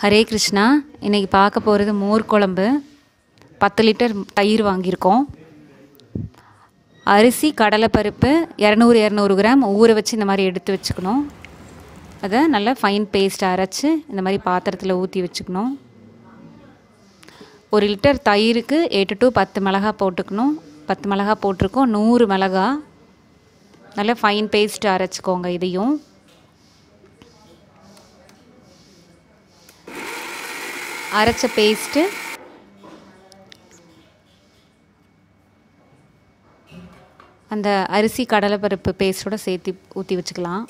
ஹரே கிருஷ்ணா இன்றைக்கி பார்க்க போகிறது மோர் குழம்பு. பத்து லிட்டர் தயிர் வாங்கியிருக்கோம். அரிசி கடலைப்பருப்பு இரநூறு இரநூறு கிராம் ஊற வச்சு இந்த மாதிரி எடுத்து வச்சுக்கணும். அதை நல்லா ஃபைன் பேஸ்ட் அரைச்சி இந்த மாதிரி பாத்திரத்தில் ஊற்றி வச்சுக்கணும். ஒரு லிட்டர் தயிருக்கு எட்டு டு பத்து மிளகா போட்டுக்கணும். பத்து மிளகா போட்டிருக்கோம். நூறு மிளகா. நல்லா ஃபைன் பேஸ்ட் அரைச்சிக்கோங்க இதையும். அரைச்ச பேஸ்ட்டு அந்த அரிசி கடலைப்பருப்பு பேஸ்ட்டோடு சேர்த்து ஊற்றி வச்சுக்கலாம்.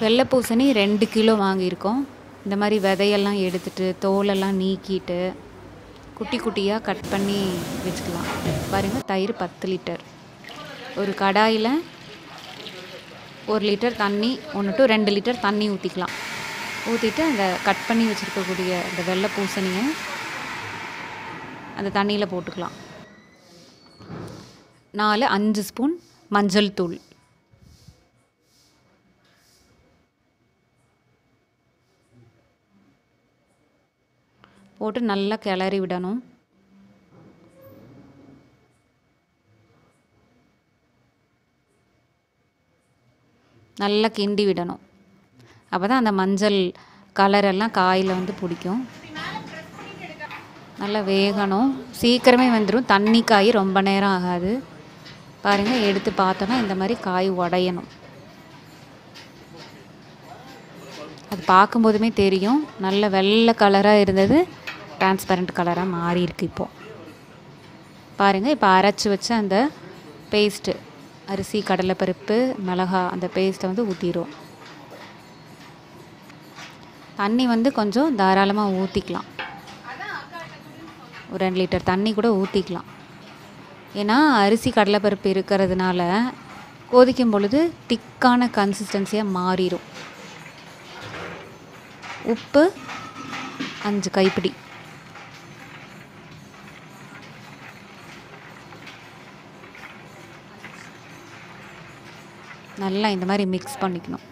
வெள்ளை பூசணி ரெண்டு கிலோ வாங்கியிருக்கோம். இந்த மாதிரி விதையெல்லாம் எடுத்துட்டு தோலெல்லாம் நீக்கிட்டு குட்டி குட்டியாக கட் பண்ணி வச்சுக்கலாம். பாருங்கள் தயிர் பத்து லிட்டர். ஒரு கடாயில் ஒரு லிட்டர் தண்ணி ஒன்று டு ரெண்டு லிட்டர் தண்ணி ஊற்றிக்கலாம் ஊற்றிட்டு அந்த கட் பண்ணி வச்சுருக்கக்கூடிய அந்த வெள்ளை பூசணியை அந்த தண்ணியில் போட்டுக்கலாம். நாலு அஞ்சு ஸ்பூன் மஞ்சள் தூள். போட்டு நல்லா கிளறி விடணும். நல்லா கிண்டி விடணும். அப்போ தான் அந்த மஞ்சள் கலரெல்லாம் காயில் வந்து பிடிக்கும். நல்லா வேகணும். சீக்கிரமே வந்துடும் தண்ணி காய் ரொம்ப நேரம் ஆகாது. பாருங்கள் எடுத்து பார்த்தோன்னா இந்த மாதிரி காய் உடையணும். அது பார்க்கும்போதுமே தெரியும். நல்ல வெள்ளை கலராக இருந்தது. டிரான்ஸ்பரண்ட் கலராக மாறி இருக்கு இப்போது பாருங்கள் இப்போ அரைச்சி வச்ச அந்த பேஸ்ட்டு அரிசி கடலைப்பருப்பு மிளகா அந்த பேஸ்ட்டை வந்து ஊற்றிடும் தண்ணி வந்து கொஞ்சம் தாராளமாக ஊற்றிக்கலாம் ஒரு ரெண்டு லிட்டர் தண்ணி கூட ஊற்றிக்கலாம் ஏன்னா அரிசி கடலைப்பருப்பு இருக்கிறதுனால கொதிக்கும் பொழுது திக்கான கன்சிஸ்டன்சியாக மாறிடும் உப்பு அஞ்சு கைப்பிடி. நல்லா இந்த மாதிரி மிக்ஸ் பண்ணிக்கணும்.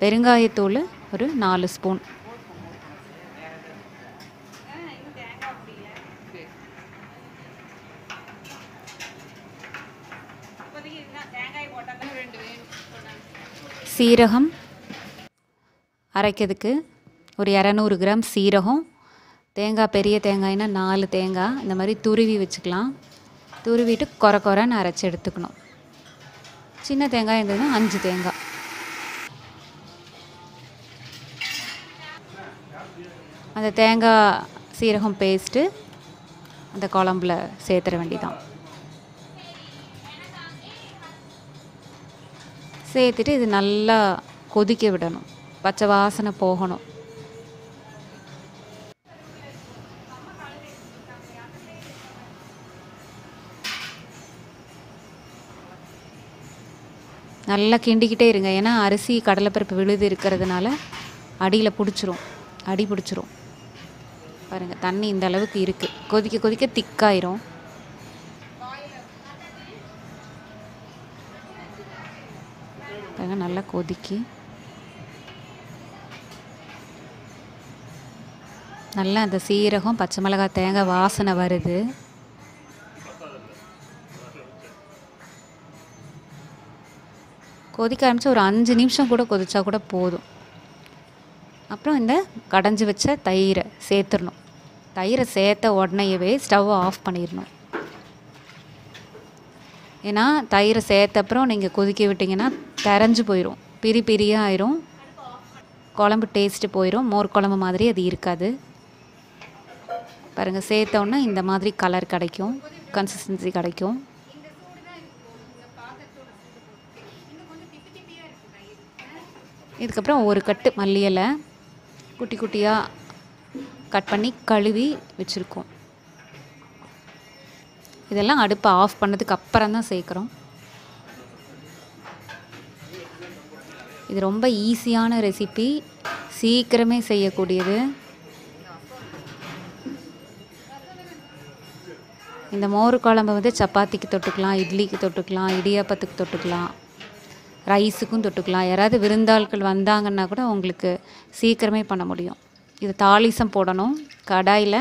பெருங்காயத்தூள் ஒரு நாலு ஸ்பூன் சீரகம் அரைக்கிறதுக்கு ஒரு இரநூறு கிராம் சீரகம். தேங்காய் பெரிய தேங்காய்னா நாலு தேங்காய். இந்த மாதிரி துருவி வச்சுக்கலாம். துருவிட்டு கொர கொரன்னு அரைச்சி எடுத்துக்கணும். சின்ன தேங்காய் இருந்ததுன்னா அஞ்சு தேங்காய். அந்த தேங்காய் சீரகம் பேஸ்ட்டு அந்த குழம்புல சேர்த்துற வேண்டிதான் சேர்த்துட்டு இது நல்லா கொதிக்க விடணும். பச்சை வாசனை போகணும். நல்லா கிண்டிக்கிட்டே இருங்க. ஏன்னா அரிசி கடலைப்பருப்பு விழுது இருக்கிறதுனால அடியில் பிடிச்சிரும். அடி பிடிச்சிரும். பாருங்கள் தண்ணி இந்த அளவுக்கு இருக்குது கொதிக்க கொதிக்க திக்காயிரும். பாருங்க நல்லா கொதிக்கி. நல்லா அந்த சீரகம் பச்சை மிளகாய் தேங்காய் வாசனை வருது. கொதிக்க ஆரம்பித்து ஒரு அஞ்சு நிமிஷம் கூட கொதிச்சா கூட போதும். அப்புறம் இந்த கடைஞ்சி வச்ச தயிரை சேர்த்துடணும். தயிரை சேர்த்த உடனேயவே ஸ்டவ் ஆஃப் பண்ணிடணும். ஏன்னா தயிரை சேர்த்த அப்புறம் நீங்கள் கொதிக்க விட்டிங்கன்னா திரஞ்சு போயிடும் பிரி பிரியாக ஆயிரும். குழம்பு டேஸ்ட்டு போயிடும் மோர் குழம்பு மாதிரி அது இருக்காது. பாருங்கள் சேர்த்தோன்னா இந்த மாதிரி கலர் கிடைக்கும். கன்சிஸ்டன்சி கிடைக்கும். இதுக்கப்புறம் ஒரு கட்டு மல்லி இலை குட்டி குட்டியாக கட் பண்ணி கழுவி வச்சுருக்கோம். இதெல்லாம் அடுப்பை ஆஃப் பண்ணதுக்கு அப்புறம் தான் சேர்க்குறோம். இது ரொம்ப ஈஸியான ரெசிபி சீக்கிரமே செய்யக்கூடியது. இந்த மோர் குழம்பு வந்து சப்பாத்திக்கு தொட்டுக்கலாம் இட்லிக்கு தொட்டுக்கலாம் இடியாப்பத்துக்கு தொட்டுக்கலாம். ரைஸுக்கும் தொட்டுக்கலாம். யாராவது விருந்தாள்கள் வந்தாங்கன்னா கூட உங்களுக்கு சீக்கிரமே பண்ண முடியும். இது தாளிசம் போடணும். கடாயில்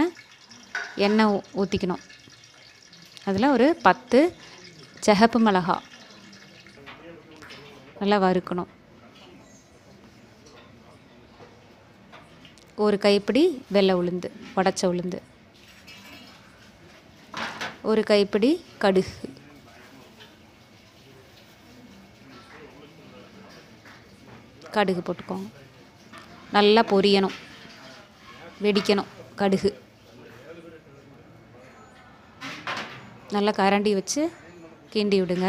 எண்ணெய் ஊற்றிக்கணும் அதில் ஒரு பத்து சிகப்பு மிளகா. நல்லா வறுக்கணும். ஒரு கைப்பிடி வெள்ளை உளுந்து உடச்ச உளுந்து. ஒரு கைப்பிடி கடுகு. கடுகு போட்டுக்கோங்க. நல்லா பொரியணும். வெடிக்கணும் கடுகு. நல்லா கரண்டி வச்சு கிண்டி விடுங்க.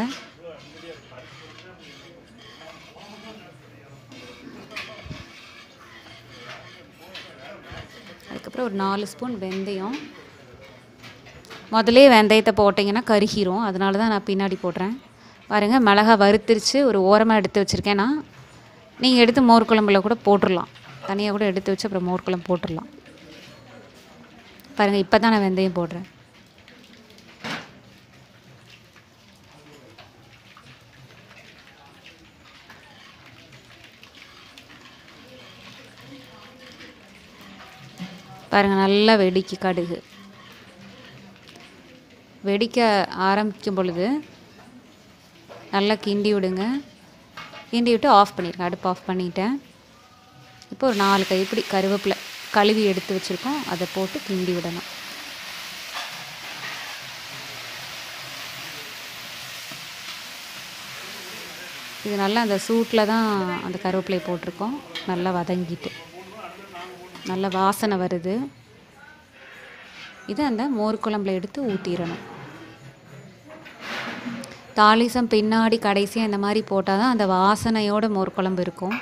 அதுக்கப்புறம் ஒரு நாலு ஸ்பூன் வெந்தயம். முதலே வெந்தயத்தை போட்டிங்கன்னா கருகிரும். அதனால தான் நான் பின்னாடி போடுறேன். பாருங்கள் மிளகா வறுத்துருச்சு. ஒரு ஓரமாக எடுத்து வச்சுருக்கேன் நான். நீங்கள் எடுத்து மோர் குழம்புல கூட போட்டுடலாம். தனியாக கூட எடுத்து வச்சு அப்புறம் மோர் குழம்பு போட்டுடலாம். பாருங்கள் இப்போ தான் நான் வெந்தயம் போடுறேன். பாருங்கள் நல்லா வெடிக்கு கடுகு. வெடிக்க ஆரம்பிக்கும் பொழுது நல்லா கிண்டி விடுங்க. கிண்டி விட்டு ஆஃப் பண்ணியிருக்கேன் அடுப்பு ஆஃப் பண்ணிட்டேன். இப்போ ஒரு நாலு கைப்பிடி கருவேப்பிலை கழுவி எடுத்து வச்சுருக்கோம். அதை போட்டு கிண்டி விடணும். இது நல்லா அந்த சூட்டில் தான் அந்த கருவேப்பிலையை போட்டிருக்கோம். நல்லா வதங்கிட்டு. நல்ல வாசனை வருது. இதை அந்த மோர் குழம்புல எடுத்து ஊற்றிடணும் தாளிசம் பின்னாடி கடைசியாக இந்த மாதிரி போட்டால் தான் அந்த வாசனையோட மோர் குழம்பு இருக்கும்.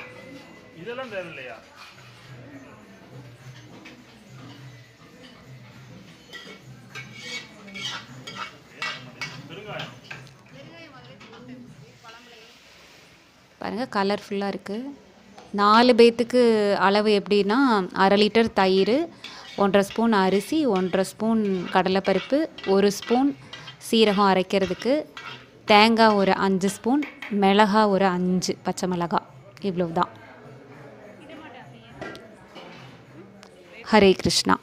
இதெல்லாம் தேவையில்லையா? பாருங்கள் கலர்ஃபுல்லாக இருக்குது நாலு பேத்துக்கு அளவு எப்படின்னா அரை லிட்டர் தயிர் ஒன்றரை ஸ்பூன் அரிசி ஒன்றரை ஸ்பூன் கடலைப்பருப்பு ஒரு ஸ்பூன் சீரகம் அரைக்கிறதுக்கு தேங்காய் ஒரு அஞ்சு ஸ்பூன் மிளகா ஒரு அஞ்சு பச்சை மிளகா. இவ்வளோ தான் ஹரே கிருஷ்ணா.